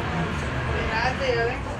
Gracias,